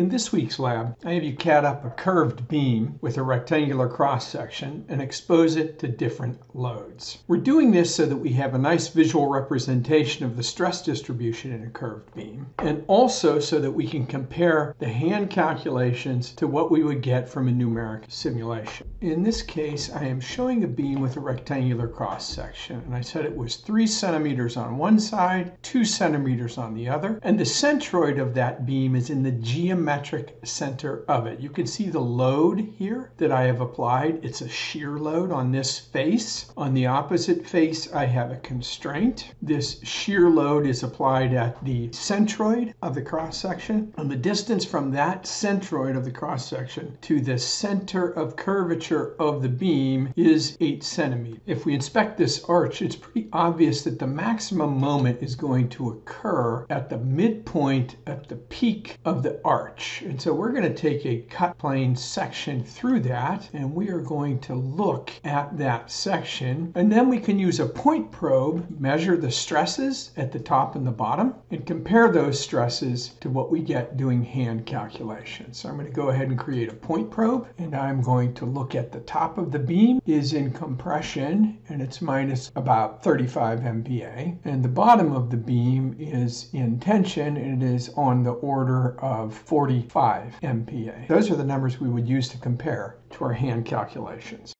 In this week's lab, I have you CAD up a curved beam with a rectangular cross section and expose it to different loads. We're doing this so that we have a nice visual representation of the stress distribution in a curved beam and also so that we can compare the hand calculations to what we would get from a numeric simulation. In this case, I am showing a beam with a rectangular cross section and I said it was three centimeters on one side, two centimeters on the other, and the centroid of that beam is in the geometric center of it. You can see the load here that I have applied. It's a shear load on this face. On the opposite face, I have a constraint. This shear load is applied at the centroid of the cross section, and the distance from that centroid of the cross section to the center of curvature of the beam is 8 centimeters. If we inspect this arch, it's pretty obvious that the maximum moment is going to occur at the midpoint at the peak of the arch. And so we're going to take a cut plane section through that and we are going to look at that section. And then we can use a point probe, measure the stresses at the top and the bottom, and compare those stresses to what we get doing hand calculations. So I'm going to go ahead and create a point probe and I'm going to look at the top of the beam is in compression and it's minus about 35 MPa. And the bottom of the beam is in tension and it is on the order of 45 MPa. Those are the numbers we would use to compare to our hand calculations.